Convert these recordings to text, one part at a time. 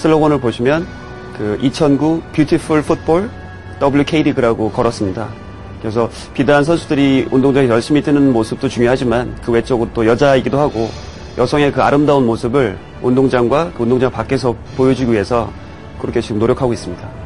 슬로건을 보시면 그 2009 뷰티풀 풋볼 WK리그라고 걸었습니다. 그래서 비단 선수들이 운동장에 열심히 뛰는 모습도 중요하지만 그 외적으로 또 여자이기도 하고 여성의 그 아름다운 모습을 운동장과 그 운동장 밖에서 보여주기 위해서 그렇게 지금 노력하고 있습니다.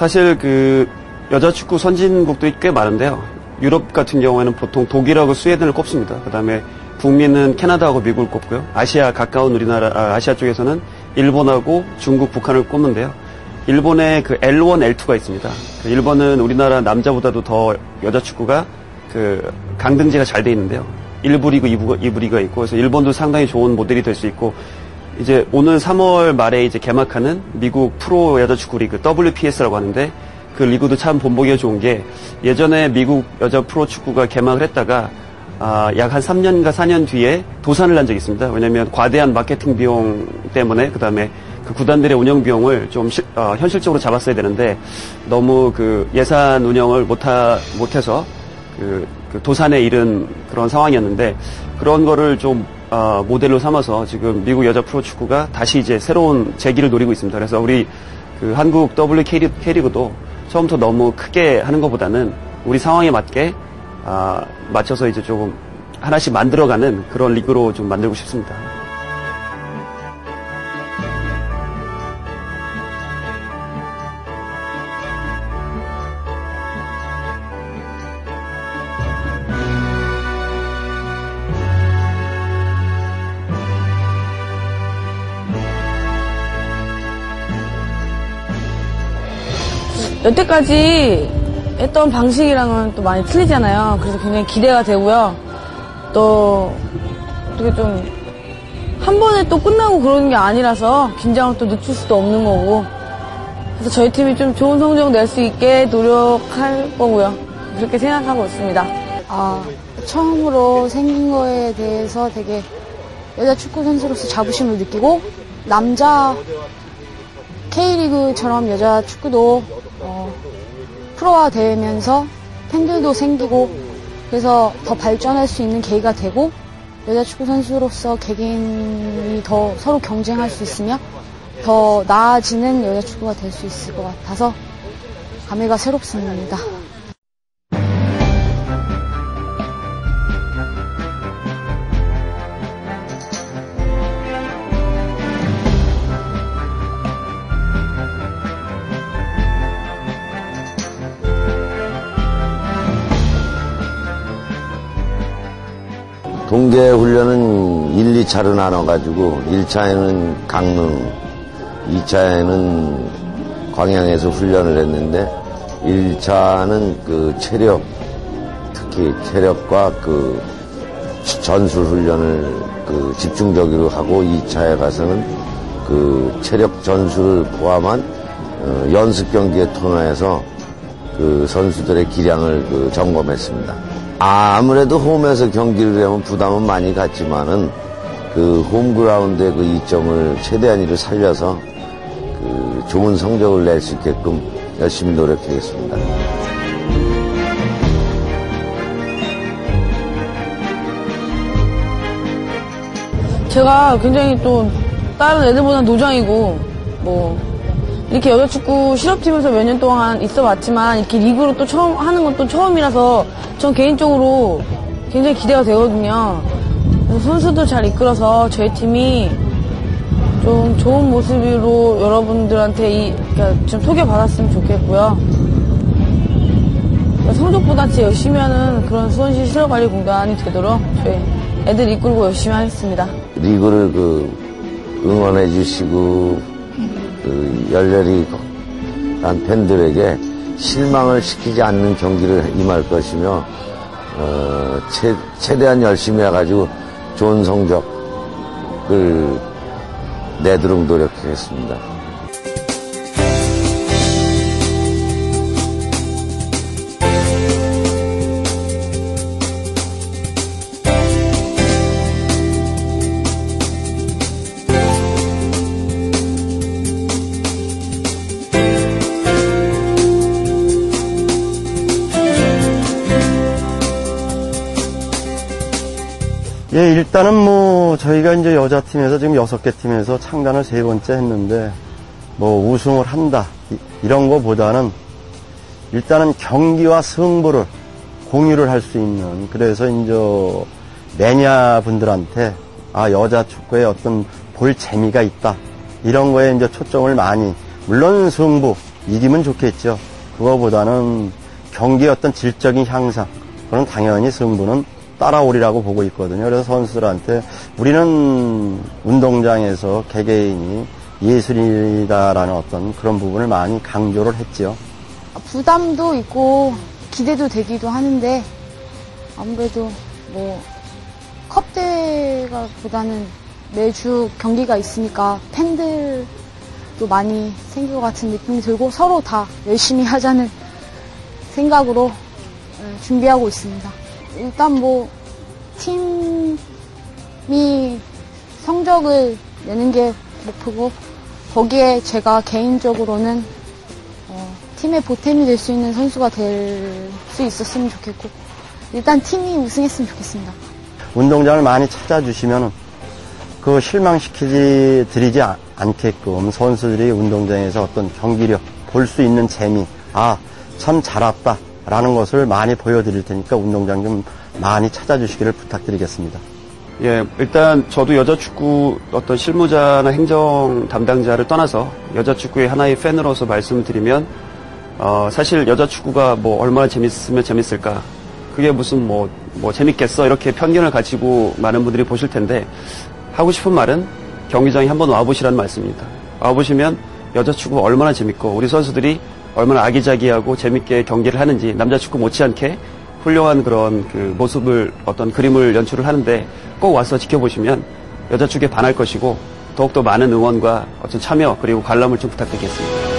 사실 그 여자 축구 선진국들이 꽤 많은데요. 유럽 같은 경우에는 보통 독일하고 스웨덴을 꼽습니다. 그 다음에 북미는 캐나다하고 미국을 꼽고요. 아시아 가까운 우리나라 아, 아시아 쪽에서는 일본하고 중국, 북한을 꼽는데요. 일본에 그 L1, L2가 있습니다. 그 일본은 우리나라 남자보다도 더 여자 축구가 그 강등제가 잘 돼 있는데요. 1부 리그, 2부, 2부 리그가 있고 그래서 일본도 상당히 좋은 모델이 될 수 있고 이제 오늘 3월 말에 이제 개막하는 미국 프로 여자 축구 리그 WPS라고 하는데 그 리그도 참 본보기가 좋은 게 예전에 미국 여자 프로 축구가 개막을 했다가 아, 약 한 3년인가 4년 뒤에 도산을 난 적이 있습니다. 왜냐하면 과대한 마케팅 비용 때문에 그다음에 그 구단들의 운영 비용을 좀 시, 어, 현실적으로 잡았어야 되는데 너무 그 예산 운영을 못하, 못해서 그, 그 도산에 이른 그런 상황이었는데 그런 거를 좀 어, 모델로 삼아서 지금 미국 여자 프로축구가 다시 이제 새로운 재기를 노리고 있습니다. 그래서 우리 그 한국 WK리그도 처음부터 너무 크게 하는 것보다는 우리 상황에 맞게 아, 맞춰서 이제 조금 하나씩 만들어가는 그런 리그로 좀 만들고 싶습니다. 여태까지 했던 방식이랑은 또 많이 틀리잖아요. 그래서 굉장히 기대가 되고요. 또 어떻게 좀 한 번에 또 끝나고 그러는 게 아니라서 긴장을 또 늦출 수도 없는 거고. 그래서 저희 팀이 좀 좋은 성적 낼 수 있게 노력할 거고요. 그렇게 생각하고 있습니다. 아, 처음으로 생긴 거에 대해서 되게 여자 축구 선수로서 자부심을 느끼고 남자 K리그처럼 여자 축구도 어, 프로화되면서 팬들도 생기고 그래서 더 발전할 수 있는 계기가 되고 여자 축구 선수로서 개개인이 더 서로 경쟁할 수 있으며 더 나아지는 여자 축구가 될 수 있을 것 같아서 감회가 새롭습니다. 동계 훈련은 1, 2차로 나눠가지고 1차에는 강릉, 2차에는 광양에서 훈련을 했는데 1차는 그 체력, 특히 체력과 그 전술 훈련을 그 집중적으로 하고 2차에 가서는 그 체력 전술을 포함한 어 연습 경기에 통해서 그 선수들의 기량을 그 점검했습니다. 아 무래도 홈에서 경기를 하면 부담은 많이 갔지만은 그 홈그라운드의 그 이점을 최대한 이를 살려서 그 좋은 성적을 낼 수 있게끔 열심히 노력하겠습니다. 제가 굉장히 또 다른 애들보다 노장이고 뭐 이렇게 여자축구 실업팀에서 몇 년 동안 있어봤지만 이렇게 리그로 또 처음 하는 건 또 처음이라서 전 개인적으로 굉장히 기대가 되거든요. 선수도 잘 이끌어서 저희 팀이 좀 좋은 모습으로 여러분들한테 이, 그러니까 좀 소개받았으면 좋겠고요. 성적보다 제 열심히 하는 그런 수원시 실업관리공단이 되도록 저희 애들 이끌고 열심히 하겠습니다. 리그를 그 응원해 주시고 그 열렬히 한 팬들에게 실망을 시키지 않는 경기를 임할 것이며 어, 최, 최대한 열심히 해가지고 좋은 성적을 내도록 노력하겠습니다. 예, 일단은 뭐 저희가 이제 여자 팀에서 지금 여섯 개 팀에서 창단을 세 번째 했는데 뭐 우승을 한다. 이- 이런 거보다는 일단은 경기와 승부를 공유를 할 수 있는 그래서 이제 매니아 분들한테 아 여자 축구에 어떤 볼 재미가 있다. 이런 거에 이제 초점을 많이 물론 승부 이기면 좋겠죠. 그거보다는 경기의 어떤 질적인 향상. 그건 당연히 승부는 따라오리라고 보고 있거든요 그래서 선수들한테 우리는 운동장에서 개개인이 예술이다라는 어떤 그런 부분을 많이 강조를 했지요. 부담도 있고 기대도 되기도 하는데 아무래도 뭐 컵대가 보다는 매주 경기가 있으니까 팬들도 많이 생길 것 같은 느낌이 들고 서로 다 열심히 하자는 생각으로 예, 준비하고 있습니다. 일단 뭐 팀이 성적을 내는 게 목표고 거기에 제가 개인적으로는 어, 팀의 보탬이 될 수 있는 선수가 될 수 있었으면 좋겠고 일단 팀이 우승했으면 좋겠습니다. 운동장을 많이 찾아주시면 그 실망시키지 드리지 아- 않게끔 선수들이 운동장에서 어떤 경기력 볼 수 있는 재미 아 참 잘 왔다 라는 것을 많이 보여드릴 테니까 운동장 좀 많이 찾아주시기를 부탁드리겠습니다. 예, 일단 저도 여자 축구 어떤 실무자나 행정 담당자를 떠나서 여자 축구의 하나의 팬으로서 말씀드리면 어, 사실 여자 축구가 뭐 얼마나 재밌으면 재밌을까 그게 무슨 뭐, 뭐 재밌겠어 이렇게 편견을 가지고 많은 분들이 보실 텐데 하고 싶은 말은 경기장에 한번 와보시라는 말씀입니다. 와보시면 여자 축구가 얼마나 재밌고 우리 선수들이 얼마나 아기자기하고 재밌게 경기를 하는지 남자 축구 못지않게 훌륭한 그런 그 모습을 어떤 그림을 연출을 하는데 꼭 와서 지켜보시면 여자 축구에 반할 것이고 더욱더 많은 응원과 어떤 참여 그리고 관람을 좀 부탁드리겠습니다.